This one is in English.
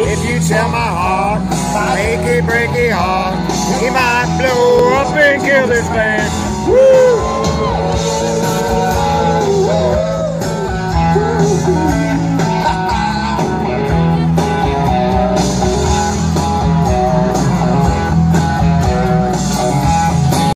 If you tell my heart, my achy breaky heart, he might blow up and kill this man. Woo!